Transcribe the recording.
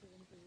to improve